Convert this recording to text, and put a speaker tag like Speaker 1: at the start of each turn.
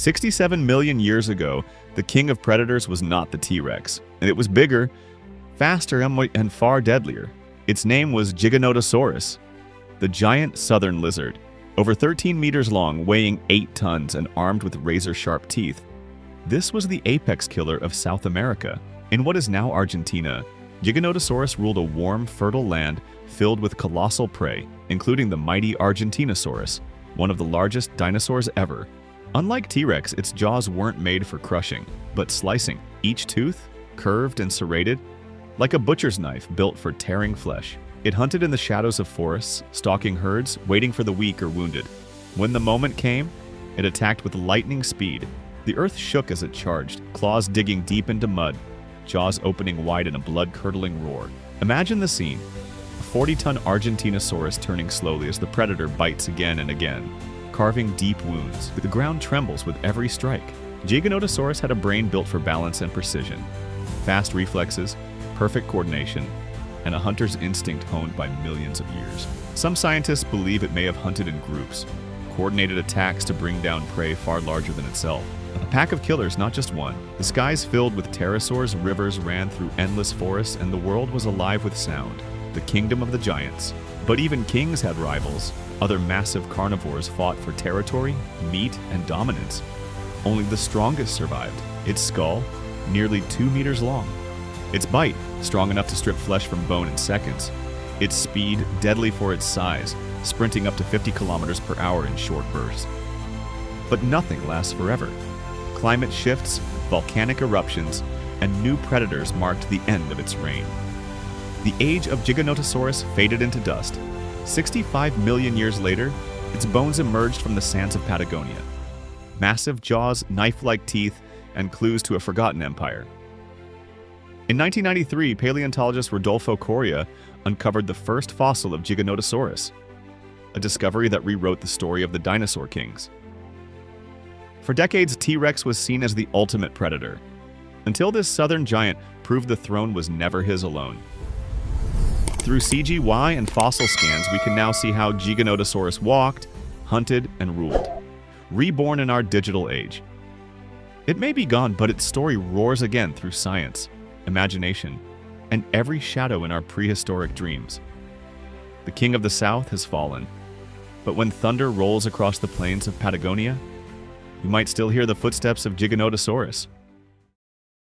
Speaker 1: 67 million years ago, the king of predators was not the T-Rex, and it was bigger, faster, and far deadlier. Its name was Giganotosaurus, the giant southern lizard. Over 13 meters long, weighing 8 tons and armed with razor-sharp teeth, this was the apex killer of South America. In what is now Argentina, Giganotosaurus ruled a warm, fertile land filled with colossal prey, including the mighty Argentinosaurus, one of the largest dinosaurs ever. Unlike T-Rex, its jaws weren't made for crushing, but slicing, each tooth curved and serrated, like a butcher's knife built for tearing flesh. It hunted in the shadows of forests, stalking herds, waiting for the weak or wounded. When the moment came, it attacked with lightning speed. The earth shook as it charged, claws digging deep into mud, jaws opening wide in a blood-curdling roar. Imagine the scene. A 40-ton Argentinosaurus turning slowly as the predator bites again and again, carving deep wounds. The ground trembles with every strike. Giganotosaurus had a brain built for balance and precision, fast reflexes, perfect coordination, and a hunter's instinct honed by millions of years. Some scientists believe it may have hunted in groups, coordinated attacks to bring down prey far larger than itself. A pack of killers, not just one. The skies filled with pterosaurs, rivers ran through endless forests, and the world was alive with sound. The kingdom of the giants. But even kings had rivals. Other massive carnivores fought for territory, meat, and dominance. Only the strongest survived. Its skull, nearly two meters long. Its bite, strong enough to strip flesh from bone in seconds. Its speed, deadly for its size, sprinting up to 50 kilometers per hour in short bursts. But nothing lasts forever. Climate shifts, volcanic eruptions, and new predators marked the end of its reign. The age of Giganotosaurus faded into dust. 65 million years later, its bones emerged from the sands of Patagonia. Massive jaws, knife-like teeth, and clues to a forgotten empire. In 1993, paleontologist Rodolfo Coria uncovered the first fossil of Giganotosaurus, a discovery that rewrote the story of the dinosaur kings. For decades, T-Rex was seen as the ultimate predator, until this southern giant proved the throne was never his alone. Through CGI and fossil scans, we can now see how Giganotosaurus walked, hunted, and ruled, reborn in our digital age. It may be gone, but its story roars again through science, imagination, and every shadow in our prehistoric dreams. The king of the south has fallen, but when thunder rolls across the plains of Patagonia, you might still hear the footsteps of Giganotosaurus.